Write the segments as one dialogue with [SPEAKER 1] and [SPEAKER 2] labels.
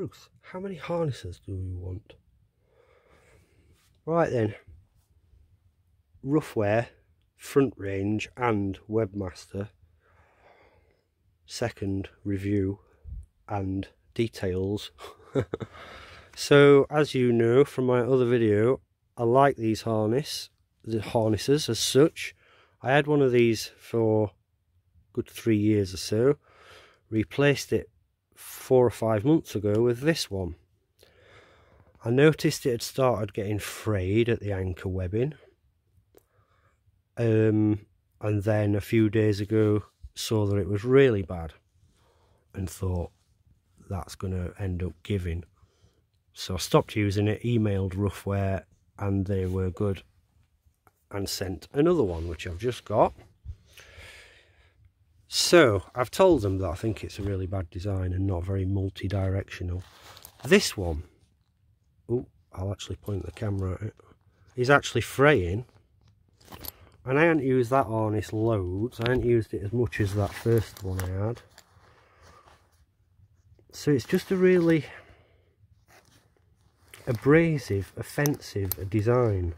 [SPEAKER 1] Bruce, how many harnesses do we want? Right then, Ruffwear, front range and webmaster, second review and details. so as you know from my other video, I like these harness, the harnesses as such. I had one of these for good three years or so. Replaced it four or five months ago with this one. I noticed it had started getting frayed at the anchor webbing. Um, and then a few days ago saw that it was really bad and thought that's going to end up giving. So I stopped using it, emailed Ruffwear and they were good and sent another one which I've just got. So I've told them that I think it's a really bad design and not very multi-directional. This one, oh, I'll actually point the camera at it, is actually fraying. And I haven't used that harness loads. I haven't used it as much as that first one I had. So it's just a really abrasive, offensive design.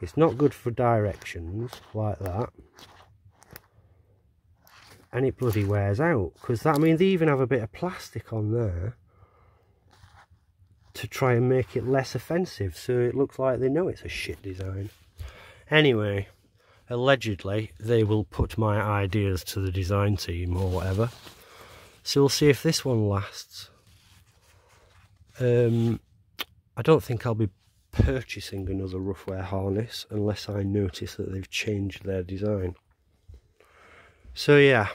[SPEAKER 1] It's not good for directions like that and it bloody wears out because that I mean they even have a bit of plastic on there to try and make it less offensive so it looks like they know it's a shit design. Anyway allegedly they will put my ideas to the design team or whatever. So we'll see if this one lasts. Um, I don't think I'll be purchasing another Ruffwear harness unless I notice that they've changed their design so yeah.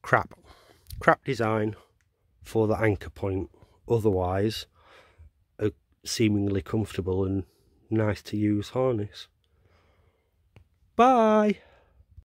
[SPEAKER 1] Crap. Crap design for the anchor point. Otherwise a seemingly comfortable and nice to use harness. Bye